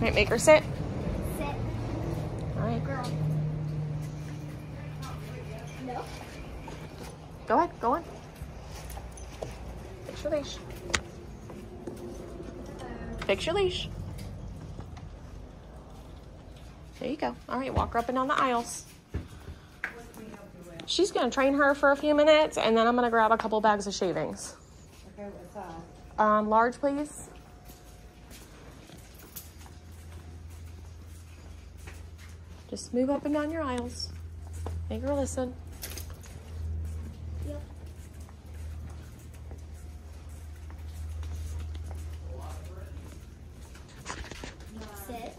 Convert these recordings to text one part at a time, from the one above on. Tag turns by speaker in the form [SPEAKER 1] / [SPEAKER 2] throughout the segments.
[SPEAKER 1] All right, make her sit.
[SPEAKER 2] Sit.
[SPEAKER 1] All right,
[SPEAKER 2] Girl. No.
[SPEAKER 1] go ahead, go on. Fix your leash. Fix your leash. There you go. All right, walk her up and down the aisles. She's gonna train her for a few minutes, and then I'm gonna grab a couple bags of shavings.
[SPEAKER 3] Okay, what's that?
[SPEAKER 1] Um, large, please. Just move up and down your aisles. Make her listen.
[SPEAKER 2] Yep. Sit.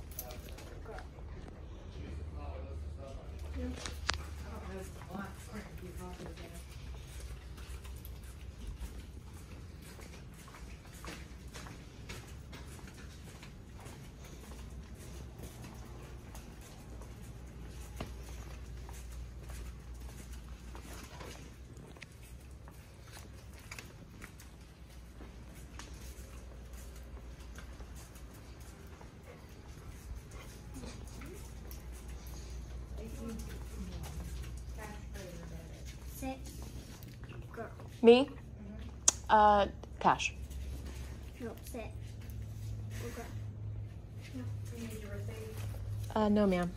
[SPEAKER 2] Girl.
[SPEAKER 1] Me? Uh, cash.
[SPEAKER 2] No, sit. Girl.
[SPEAKER 1] Uh, no, ma'am.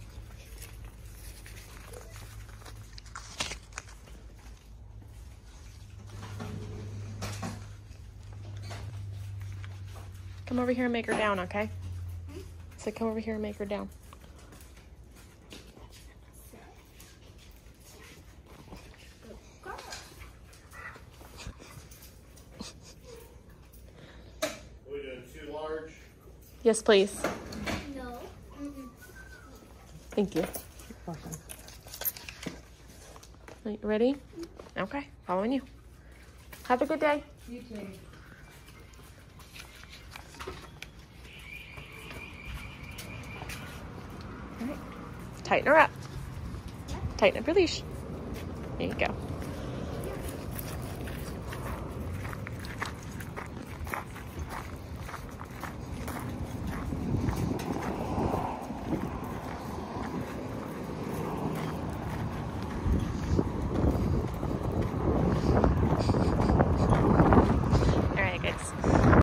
[SPEAKER 1] Come over here and make her down, okay? So come over here and make her down.
[SPEAKER 2] Girl.
[SPEAKER 4] We doing two large?
[SPEAKER 1] Yes, please.
[SPEAKER 2] No. Mm-mm.
[SPEAKER 1] Thank you. Right, ready? Okay, following you. Have a good day.
[SPEAKER 3] You too.
[SPEAKER 1] Tighten her up. Tighten up your leash. There you go.